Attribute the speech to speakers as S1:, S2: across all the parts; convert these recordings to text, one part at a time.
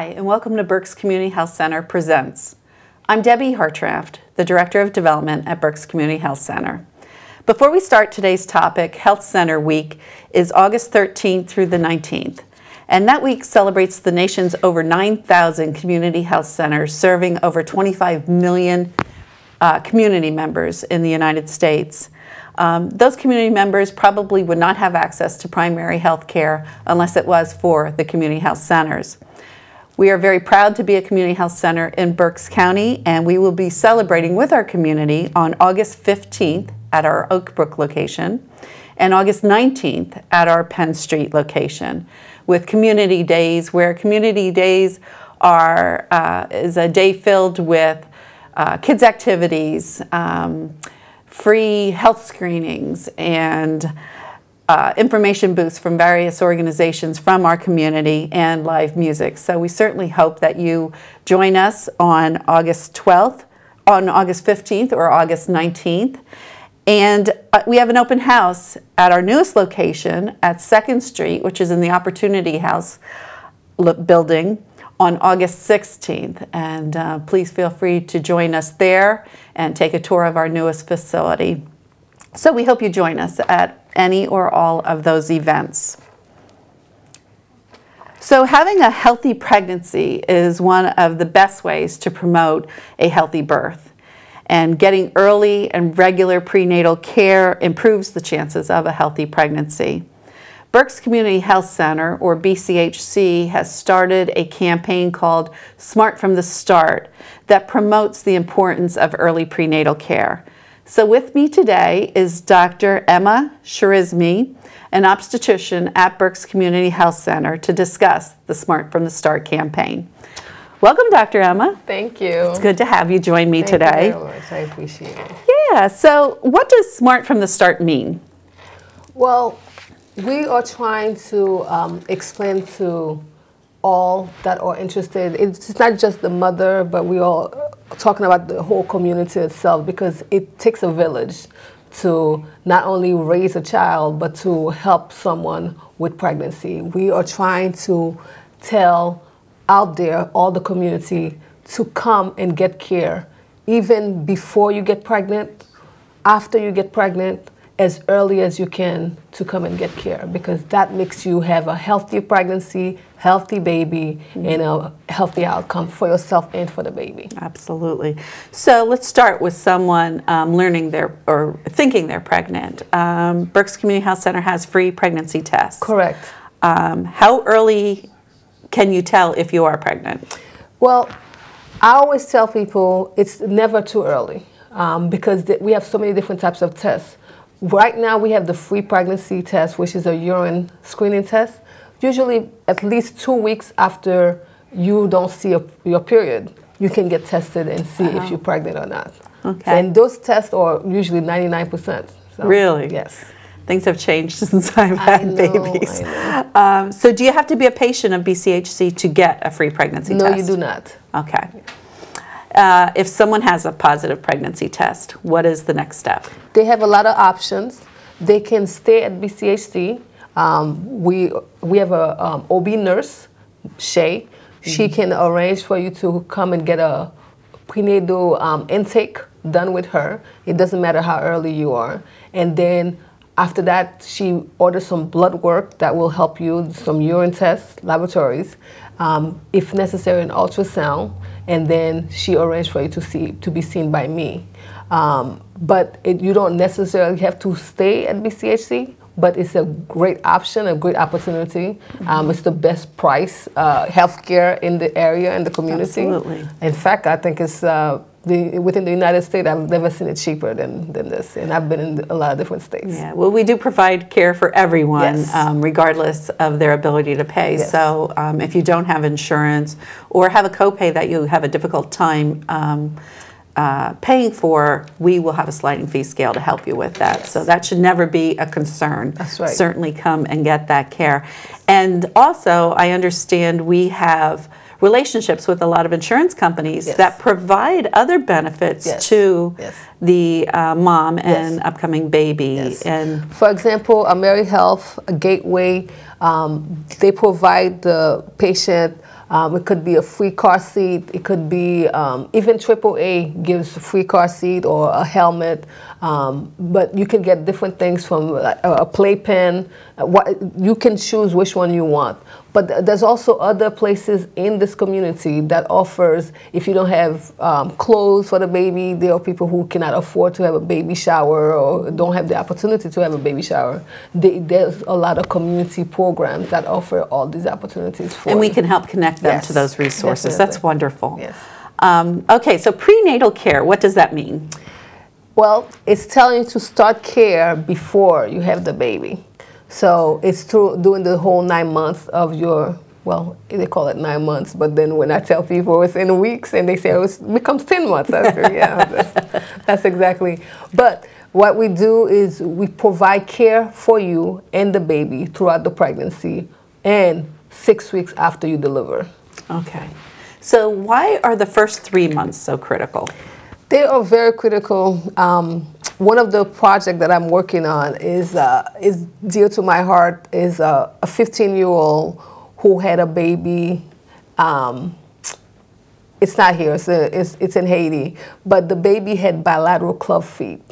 S1: Hi, and welcome to Berks Community Health Center Presents. I'm Debbie Hartranft, the Director of Development at Berks Community Health Center. Before we start today's topic, Health Center Week is August 13th through the 19th. And that week celebrates the nation's over 9,000 community health centers serving over 25 million uh, community members in the United States. Um, those community members probably would not have access to primary health care unless it was for the community health centers. We are very proud to be a community health center in Berks County, and we will be celebrating with our community on August 15th at our Oak Brook location and August 19th at our Penn Street location with community days where community days are uh, is a day filled with uh, kids activities, um, free health screenings, and uh, information booths from various organizations from our community and live music. So we certainly hope that you join us on August 12th, on August 15th or August 19th. And uh, we have an open house at our newest location at 2nd Street, which is in the Opportunity House building on August 16th. And uh, please feel free to join us there and take a tour of our newest facility. So we hope you join us at any or all of those events. So having a healthy pregnancy is one of the best ways to promote a healthy birth. And getting early and regular prenatal care improves the chances of a healthy pregnancy. Berks Community Health Center, or BCHC, has started a campaign called Smart from the Start that promotes the importance of early prenatal care. So with me today is Dr. Emma Sharizmi, an obstetrician at Berks Community Health Center to discuss the Smart from the Start campaign. Welcome, Dr. Emma.
S2: Thank you.
S1: It's good to have you join me
S2: Thank
S1: today.
S2: You. I appreciate it.
S1: Yeah, so what does Smart from the Start mean?
S2: Well, we are trying to um, explain to all that are interested. It's not just the mother, but we all talking about the whole community itself because it takes a village to not only raise a child but to help someone with pregnancy. We are trying to tell out there all the community to come and get care even before you get pregnant, after you get pregnant, as early as you can to come and get care because that makes you have a healthy pregnancy, healthy baby, mm-hmm. and a healthy outcome for yourself and for the baby.
S1: Absolutely. So let's start with someone um, learning their or thinking they're pregnant. Um, Berks Community Health Center has free pregnancy tests.
S2: Correct.
S1: Um, how early can you tell if you are pregnant?
S2: Well, I always tell people it's never too early um, because we have so many different types of tests. Right now, we have the free pregnancy test, which is a urine screening test. Usually, at least two weeks after you don't see a, your period, you can get tested and see uh-huh. if you're pregnant or not. Okay. And those tests are usually 99%.
S1: So, really?
S2: Yes.
S1: Things have changed since I've had
S2: know,
S1: babies. Um, so, do you have to be a patient of BCHC to get a free pregnancy
S2: no,
S1: test?
S2: No, you do not.
S1: Okay. Uh, if someone has a positive pregnancy test, what is the next step?
S2: They have a lot of options. They can stay at BCHC. Um, we, we have a um, OB nurse, Shay. Mm-hmm. She can arrange for you to come and get a prenatal um, intake done with her. It doesn't matter how early you are. And then after that, she orders some blood work that will help you, some urine tests, laboratories, um, if necessary, an ultrasound, and then she arranged for you to see to be seen by me. Um, but it, you don't necessarily have to stay at BCHC, but it's a great option, a great opportunity. Mm-hmm. Um, it's the best price uh, healthcare in the area and the community.
S1: Absolutely.
S2: In fact, I think it's uh, the, within the United States, I've never seen it cheaper than, than this, and I've been in a lot of different states.
S1: Yeah, well, we do provide care for everyone,
S2: yes.
S1: um, regardless of their ability to pay.
S2: Yes.
S1: So, um, if you don't have insurance or have a copay that you have a difficult time um, uh, paying for, we will have a sliding fee scale to help you with that. So that should never be a concern.
S2: That's right.
S1: Certainly come and get that care. And also, I understand we have relationships with a lot of insurance companies
S2: yes.
S1: that provide other benefits
S2: yes.
S1: to
S2: yes.
S1: the uh, mom and upcoming baby.
S2: And for example, AmeriHealth, a Gateway, um, they provide the patient Um, it could be a free car seat. It could be um, even AAA gives a free car seat or a helmet. Um, but you can get different things from a, a playpen. Uh, what, you can choose which one you want. But there's also other places in this community that offers, if you don't have um, clothes for the baby, there are people who cannot afford to have a baby shower or don't have the opportunity to have a baby shower. They, there's a lot of community programs that offer all these opportunities for
S1: And we can help connect them
S2: Yes,
S1: to those resources. That's wonderful.
S2: Yes.
S1: Um, okay, so prenatal care, what does that mean?
S2: Well, it's telling you to start care before you have the baby. So it's through doing the whole nine months of your, well, they call it nine months, but then when I tell people it's in weeks and they say oh, it becomes 10 months, say, yeah, that's, that's exactly. But what we do is we provide care for you and the baby throughout the pregnancy and six weeks after you deliver.
S1: Okay. So why are the first three months so critical?
S2: They are very critical. Um, one of the projects that I'm working on is uh, is dear to my heart. Is uh, a 15 year old who had a baby. Um, it's not here. It's, a, it's it's in Haiti, but the baby had bilateral club feet.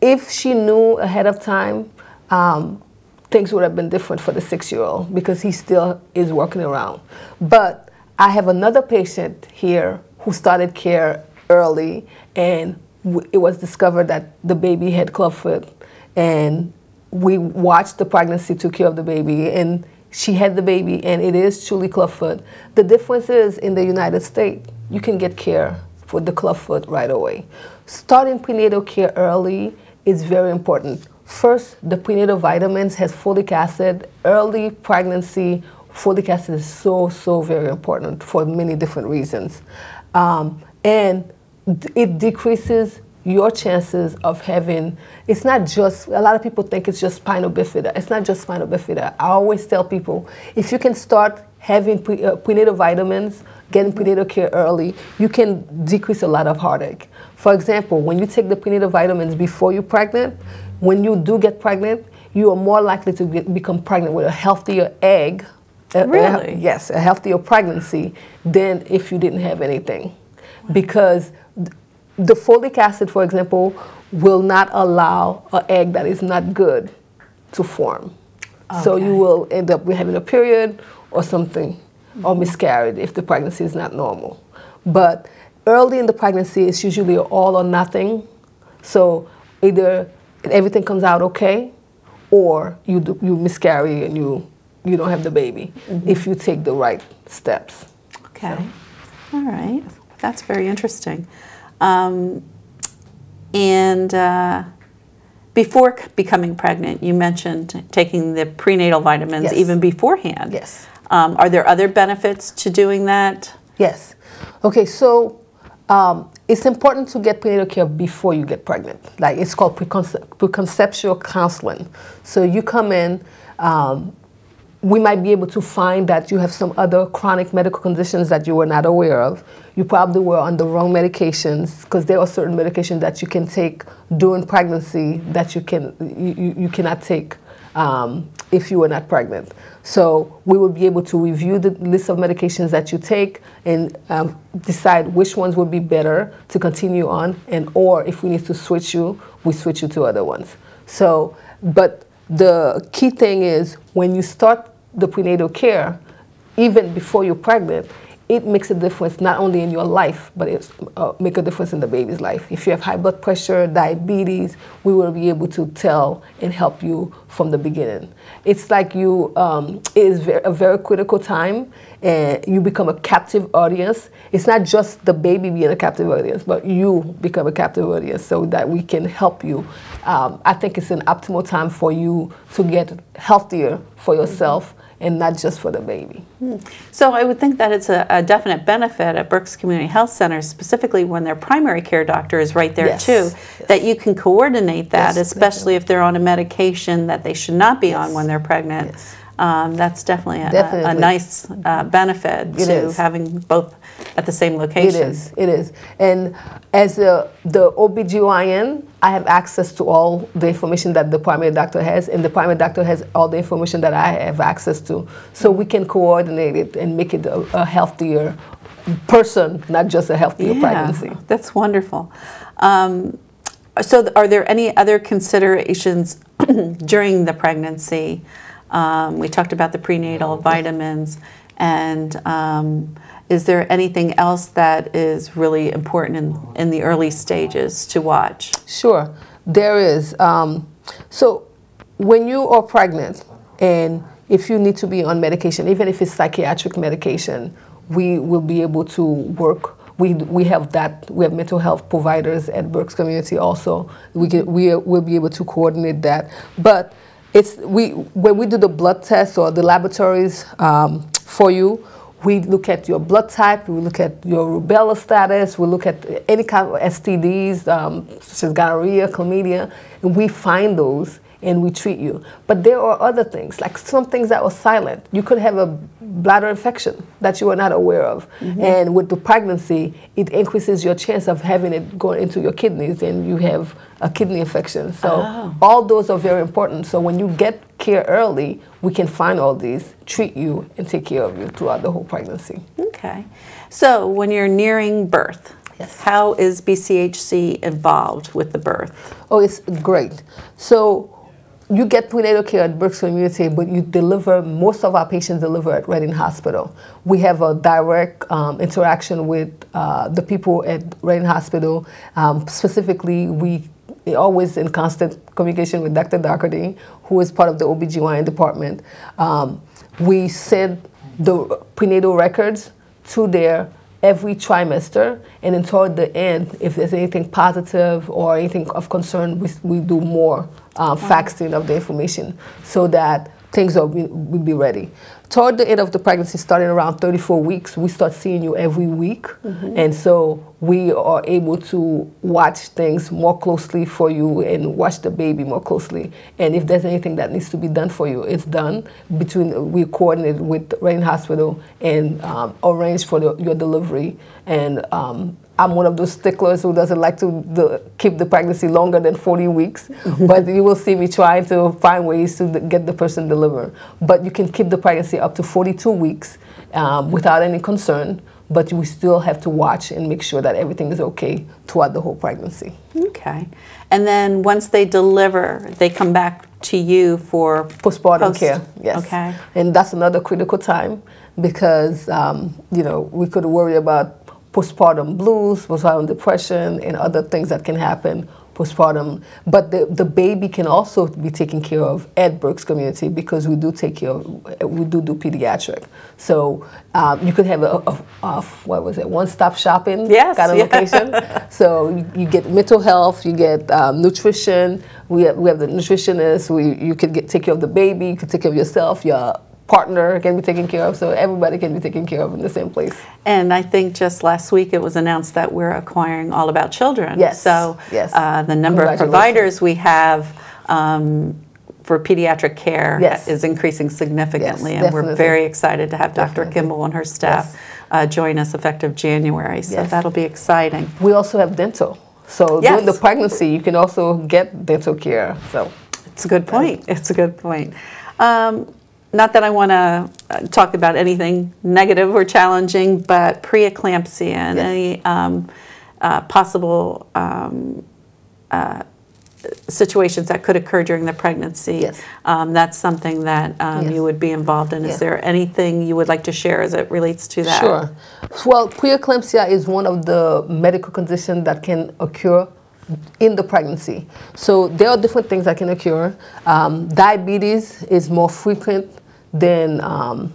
S2: If she knew ahead of time, um, things would have been different for the six year old because he still is working around. But I have another patient here who started care early and it was discovered that the baby had clubfoot and we watched the pregnancy took care of the baby and she had the baby and it is truly clubfoot the difference is in the united states you can get care for the clubfoot right away. Starting prenatal care early is very important. First the prenatal vitamins has folic acid. Early pregnancy folic acid is so so very important for many different reasons. Um, and it decreases your chances of having it's not just a lot of people think it's just spinal bifida. It's not just spinal bifida. I always tell people if you can start having pre, uh, prenatal vitamins getting prenatal care early you can decrease a lot of heartache. For example when you take the prenatal vitamins before you're pregnant when you do get pregnant you are more likely to get, become pregnant with a healthier egg a- a-
S1: Really?
S2: yes a healthier pregnancy than if you didn't have anything. Because the folic acid, for example, will not allow an egg that is not good to form. So you will end up with having a period or something, or miscarriage if the pregnancy is not normal. But early in the pregnancy, it's usually all or nothing. So either everything comes out okay, or you do, you miscarry and you you don't have the baby mm-hmm. if you take the right steps.
S1: Okay. All right. That's very interesting. Um, and uh, before c- becoming pregnant, you mentioned taking the prenatal vitamins
S2: Yes.
S1: even beforehand.
S2: Yes.
S1: Um, are there other benefits to doing that?
S2: Yes. Okay, so um, it's important to get prenatal care before you get pregnant. Like it's called preconce- preconceptual counseling. So you come in, um, we might be able to find that you have some other chronic medical conditions that you were not aware of. You probably were on the wrong medications because there are certain medications that you can take during pregnancy that you can you, you, cannot take um, if you were not pregnant. So we will be able to review the list of medications that you take and um, decide which ones would be better to continue on, and or if we need to switch you, we switch you to other ones. So, but the key thing is when you start the prenatal care, even before you're pregnant, it makes a difference not only in your life, but it uh, make a difference in the baby's life. If you have high blood pressure, diabetes, we will be able to tell and help you from the beginning. It's like you, um, it is a very critical time, and you become a captive audience. It's not just the baby being a captive audience, but you become a captive audience so that we can help you. Um, I think it's an optimal time for you to get healthier for yourself and not just for the baby.
S1: So I would think that it's a, a definite benefit at Berks Community Health Center, specifically when their primary care doctor is right there
S2: Yes.
S1: too, that you can coordinate that,
S2: Yes,
S1: especially if they're on a medication that they should not be on when they're pregnant.
S2: Yes.
S1: um, that's definitely a, a- a nice uh, benefit
S2: It
S1: to
S2: is.
S1: having both at the same location.
S2: is, it is. And as a, the OBGYN, I have access to all the information that the primary doctor has, and the primary doctor has all the information that I have access to. So we can coordinate it and make it a, a healthier person, not just a healthier pregnancy.
S1: That's wonderful. Um, so, th- are there any other considerations during the pregnancy? Um, we talked about the prenatal vitamins, and um, is there anything else that is really important in, in the early stages to watch?
S2: Sure, there is. Um, so when you are pregnant and if you need to be on medication, even if it's psychiatric medication, we will be able to work. We, we have that. We have mental health providers at Berks Community also. We can, we will be able to coordinate that. But it's we when we do the blood tests or the laboratories um, for you, we look at your blood type, we look at your rubella status, we look at any kind of STDs, um, such as gonorrhea, chlamydia, and we find those and we treat you. But there are other things, like some things that are silent. You could have a bladder infection that you are not aware of. Mm-hmm. And with the pregnancy, it increases your chance of having it go into your kidneys and you have a kidney infection. So
S1: Oh.
S2: all those are very important. So when you get care early, we can find all these, treat you, and take care of you throughout the whole pregnancy.
S1: Okay. So, when you're nearing birth,
S2: Yes.
S1: how is BCHC involved with the birth?
S2: Oh, it's great. So you get prenatal care at Berks Community, but you deliver, most of our patients deliver at Reading Hospital. We have a direct um, interaction with uh, the people at Reading Hospital. Um, specifically, we always in constant communication with Dr. Doherty, who is part of the OBGYN department. Um, we send the prenatal records to their every trimester, and then toward the end, if there's anything positive or anything of concern, we, we do more uh, faxing of the information so that things will be, will be ready. Toward the end of the pregnancy, starting around 34 weeks, we start seeing you every week, and so we are able to watch things more closely for you and watch the baby more closely. And if there's anything that needs to be done for you, it's done. Between we coordinate with Reading Hospital and um, arrange for the, your delivery. And um, I'm one of those sticklers who doesn't like to the, keep the pregnancy longer than 40 weeks, but you will see me trying to find ways to get the person delivered. But you can keep the pregnancy up to 42 weeks um, without any concern, but we still have to watch and make sure that everything is okay throughout the whole pregnancy.
S1: Okay. And then once they deliver, they come back to you for
S2: postpartum
S1: post-
S2: care. Yes.
S1: Okay.
S2: And that's another critical time because um, you know we could worry about postpartum blues, postpartum depression, and other things that can happen postpartum. But the, the baby can also be taken care of at Berks Community because we do take care of, we do do pediatric. So um, you could have a, a, a what was it, one-stop shopping
S1: Yes,
S2: kind of
S1: yeah.
S2: location. so you, you get mental health, you get um, nutrition. We have, we have the nutritionist. We you could get take care of the baby. You could take care of yourself. Your partner can be taken care of. So everybody can be taken care of in the same place.
S1: And I think just last week it was announced that we're acquiring All About Children.
S2: Yes,
S1: So
S2: yes.
S1: uh, the number of providers we have um, for pediatric care
S2: Yes.
S1: is increasing significantly,
S2: Yes,
S1: and we're very excited to have Dr.
S2: Definitely.
S1: Kimball and her staff
S2: Yes.
S1: uh, join us effective January. So that'll be exciting.
S2: We also have dental. So during the pregnancy, you can also get dental care. So
S1: It's a good point. It's a good point. Um, not that I want to uh, talk about anything negative or challenging, but preeclampsia and
S2: Yes.
S1: any um, uh, possible um, uh, situations that could occur during the pregnancy.
S2: Yes.
S1: Um, that's something that um,
S2: Yes.
S1: you would be involved in. Is
S2: Yeah.
S1: there anything you would like to share as it relates to that?
S2: Sure. Well, preeclampsia is one of the medical conditions that can occur in the pregnancy. So there are different things that can occur. Um, diabetes is more frequent than um,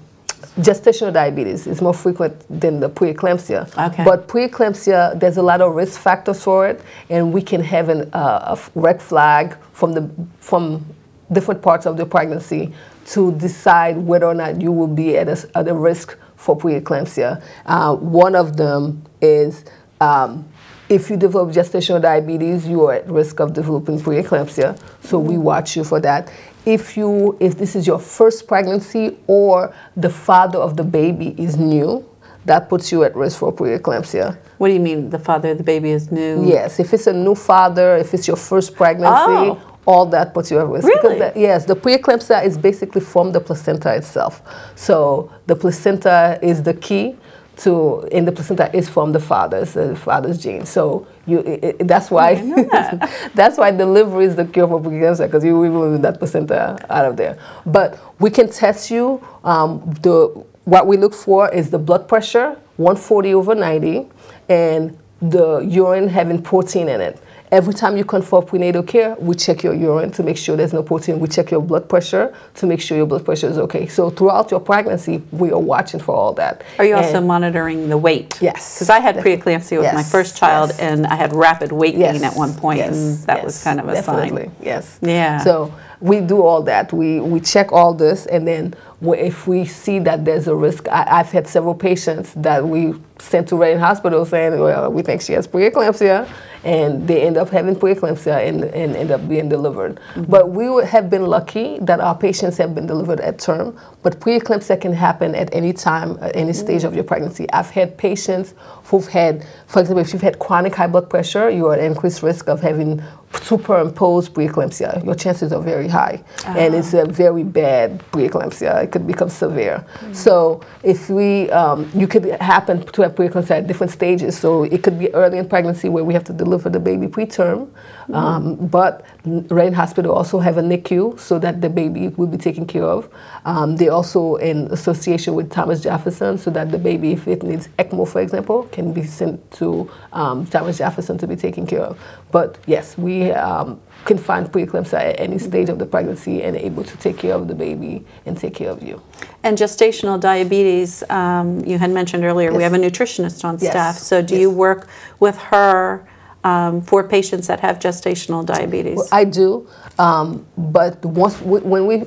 S2: gestational diabetes. It's more frequent than the preeclampsia.
S1: Okay.
S2: But preeclampsia, there's a lot of risk factors for it, and we can have an, uh, a red flag from the from different parts of the pregnancy to decide whether or not you will be at a, s- at a risk for preeclampsia. Uh, one of them is um, if you develop gestational diabetes, you are at risk of developing preeclampsia. So we watch you for that. If you, if this is your first pregnancy or the father of the baby is new, that puts you at risk for preeclampsia.
S1: What do you mean the father of the baby is new?
S2: Yes, if it's a new father, if it's your first pregnancy,
S1: Oh.
S2: all that puts you at risk.
S1: Really?
S2: Because the- yes, the preeclampsia is basically from the placenta itself. So the placenta is the key to, in the placenta is from the father's, uh, father's gene. So you, i i- that's why, that's why delivery is the cure for preeclampsia because you remove that placenta out of there. But we can test you. Um, the what we look for is the blood pressure, 140 over 90, and the urine having protein in it. Every time you come for prenatal care, we check your urine to make sure there's no protein. We check your blood pressure to make sure your blood pressure is okay. So throughout your pregnancy, we are watching for all that.
S1: Are you also monitoring the weight?
S2: Yes,
S1: Because I had
S2: definitely.
S1: preeclampsia with my first child,
S2: yes.
S1: and I had rapid weight gain
S2: Yes,
S1: at one point,
S2: yes,
S1: and that was kind of a
S2: definitely,
S1: sign.
S2: Yes.
S1: Yeah.
S2: So we do all that. We we check all this, and then if we see that there's a risk, I, I've had several patients that we sent to Reading Hospital saying, "Well, we think she has preeclampsia," and they end up having preeclampsia and, and end up being delivered. Mm-hmm. But we would have been lucky that our patients have been delivered at term. But preeclampsia can happen at any time, at any mm-hmm. stage of your pregnancy. I've had patients who've had, for example, if you've had chronic high blood pressure, you are at increased risk of having superimposed preeclampsia. Your chances are very high, and it's a very bad preeclampsia. It could become severe. So if we, um, you could happen to have preeclampsia at different stages. So it could be early in pregnancy where we have to deliver the baby preterm, um, but Reading Hospital also have a NICU so that the baby will be taken care of. Um, they also in association with Thomas Jefferson so that the baby, if it needs ECMO, for example, can be sent to um, Thomas Jefferson to be taken care of. But yes, we um, can find preeclampsia at any stage of the pregnancy and able to take care of the baby and take care of you.
S1: And gestational diabetes, um, you had mentioned earlier, we have a nutritionist on
S2: Yes,
S1: staff. So do
S2: yes.
S1: you work with her um, for patients that have gestational diabetes?
S2: I do, um, but once we, when we,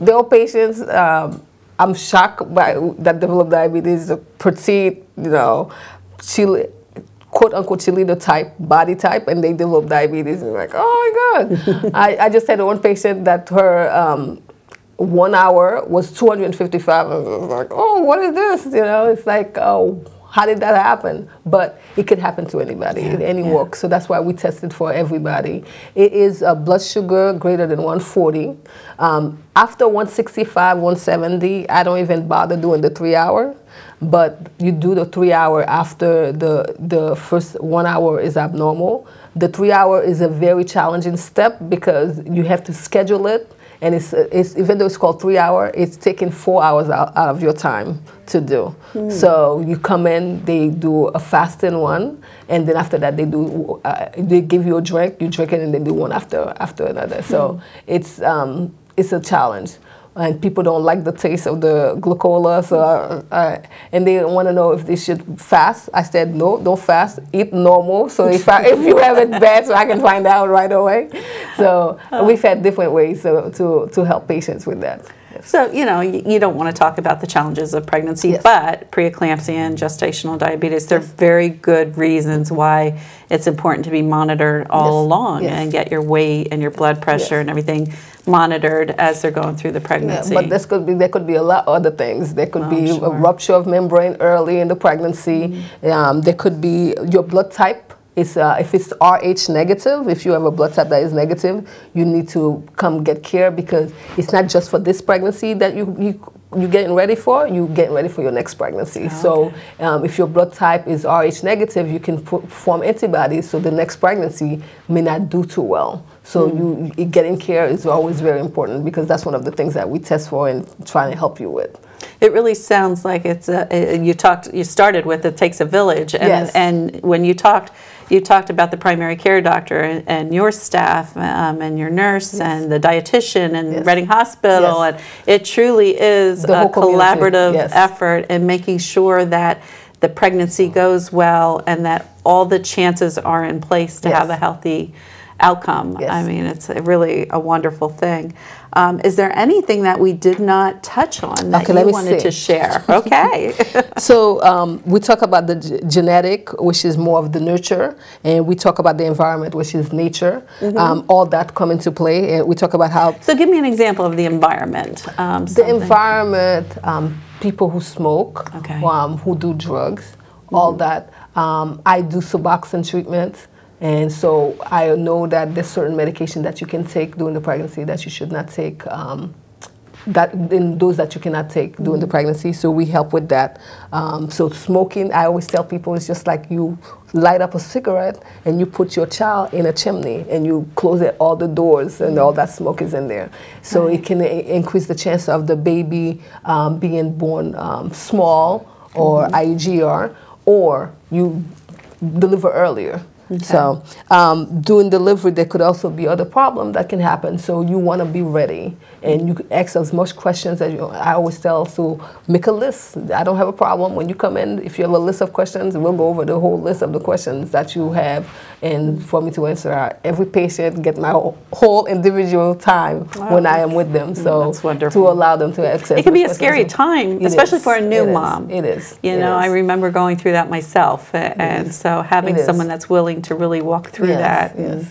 S2: there are patients. Um, I'm shocked by that develop diabetes, the petite, you know, chili, quote unquote cheerleader type body type, and they develop diabetes. And like, oh my god! I, I just had one patient that her. Um, one hour was 255 and I was like oh what is this you know it's like oh how did that happen? But it could happen to anybody in any walk. So that's why we tested for everybody. It is a blood sugar greater than 140 um, after 165 170 i don't even bother doing the three hour but you do the three hour after the the first one hour is abnormal. The three hour is a very challenging step because you have to schedule it and it's, it's even though it's called three hour, it's taking four hours out, out of your time to do. So you come in, they do a fasting one, and then after that they do uh, they give you a drink, you drink it, and then do one after after another. So it's um, it's a challenge. And people don't like the taste of the glucola, so uh, uh, and they want to know if they should fast. I said no, don't fast. Eat normal. So if I, if you have it bad, so I can find out right away. So we've had different ways to, to, to help patients with that.
S1: So, you know, you, you don't want to talk about the challenges of pregnancy,
S2: Yes.
S1: but preeclampsia and gestational diabetes, they're very good reasons why it's important to be monitored all
S2: Yes.
S1: along
S2: Yes.
S1: and get your weight and your blood pressure
S2: Yes.
S1: and everything monitored as they're going through the
S2: Yeah,
S1: pregnancy.
S2: but this could be there could be a lot of other things. There could
S1: Oh,
S2: be
S1: sure.
S2: A rupture of membrane early in the pregnancy. Um, there could be your blood type. Is, uh, if it's Rh negative, if you have a blood type that is negative, you need to come get care because it's not just for this pregnancy that you you you getting ready for. you're getting ready for your next pregnancy. so um, if your blood type is Rh negative, you can put, form antibodies. So the next pregnancy may not do too well. So you, you getting care is always very important because that's one of the things that we test for and trying to help you with.
S1: It really sounds like it's a- you talked you started with it takes a village and
S2: Yes.
S1: and when you talked you talked about the primary care doctor and, and your staff um, and your nurse and the dietitian and
S2: Yes.
S1: Reading Hospital
S2: Yes.
S1: and it truly is
S2: The
S1: a collaborative
S2: yes.
S1: effort in making sure that the pregnancy goes well and that all the chances are in place to
S2: Yes.
S1: have a healthy outcome.
S2: Yes.
S1: I mean, it's really a wonderful thing. Um, is there anything that we did not touch on that
S2: Okay,
S1: you wanted
S2: see.
S1: to share? Okay.
S2: So um, we talk about the g- genetic, which is more of the nurture, and we talk about the environment, which is nature.
S1: Mm-hmm.
S2: Um, all that come into play. And we talk about how
S1: so give me an example of the environment. Um,
S2: the environment, um, people who smoke,
S1: Okay.
S2: um, who do drugs, all that. Um, I do Suboxone treatment, and so I know that there's certain medication that you can take during the pregnancy that you should not take. Um, that in those that you cannot take during the pregnancy, so we help with that. Um, so smoking, I always tell people, it's just like you light up a cigarette and you put your child in a chimney and you close it, all the doors and all that smoke is in there. So it can increase the chance of the baby um, being born um, small or IUGR, or you deliver earlier. So um, during delivery, there could also be other problems that can happen. So you want to be ready, and you can ask as much questions as you. I always tell so make a list. I don't have a problem when you come in. If you have a list of questions, we'll go over the whole list of the questions that you have, and for me to answer uh, every patient, get my whole- individual time when I am with them. So
S1: that's wonderful.
S2: to allow them to access.
S1: it can be a scary time,
S2: It
S1: especially
S2: is.
S1: for a new
S2: It is.
S1: mom.
S2: It is.
S1: You
S2: It
S1: know, I remember going through that myself, and so having someone that's willing to really walk through
S2: Yes,
S1: that
S2: yes.
S1: and,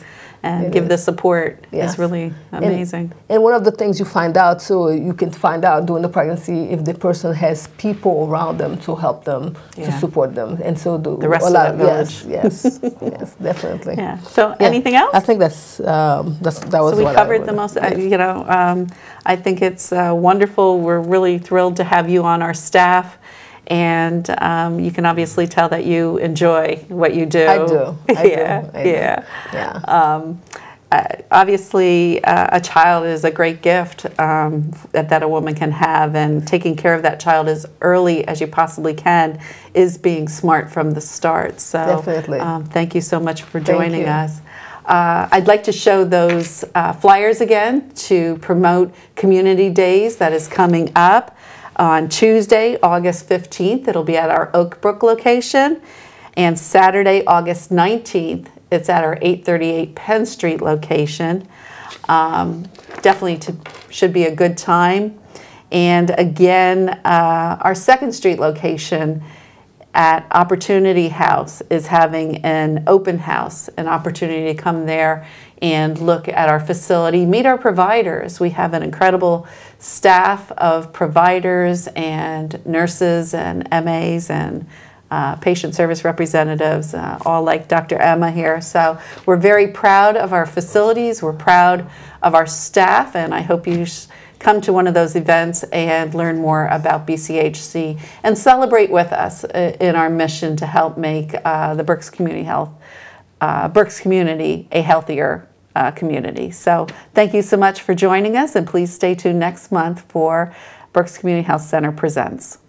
S1: and
S2: It
S1: give
S2: is.
S1: the support
S2: Yes.
S1: is really amazing.
S2: And, one of the things you find out, so you can find out during the pregnancy if the person has people around them to help them,
S1: Yeah.
S2: to support them, and so the,
S1: The rest
S2: a
S1: of
S2: lot,
S1: that village.
S2: Yes, yes, yes, definitely.
S1: yeah. So
S2: Yeah.
S1: anything else?
S2: I think that's um, that's that was
S1: So we covered the most, uh, you know, um, I think it's uh, wonderful. We're really thrilled to have you on our staff. And um, you can obviously tell that you enjoy what you do.
S2: I do. I
S1: yeah,
S2: do. I do.
S1: yeah.
S2: Yeah.
S1: Um, uh, obviously, uh, a child is a great gift um, that, that a woman can have, and taking care of that child as early as you possibly can is being smart from the start. So,
S2: Definitely.
S1: Um, thank you so much for joining us. Uh, I'd like to show those uh, flyers again to promote Community Days that is coming up on Tuesday, August 15th. It'll be at our Oak Brook location. And Saturday, August 19th, it's at our 838 Penn Street location. Um, definitely to, should be a good time. And again, uh, our Second Street location at Opportunity House is having an open house, an opportunity to come there and look at our facility, meet our providers. We have an incredible staff of providers and nurses and MAs and uh, patient service representatives, uh, all like Dr. Emma here. So we're very proud of our facilities, we're proud of our staff, and I hope you come to one of those events and learn more about BCHC and celebrate with us uh, in our mission to help make uh, the Berks Community Health, uh, Berks community a healthier uh, community. So thank you so much for joining us, and please stay tuned next month for Berks Community Health Center Presents.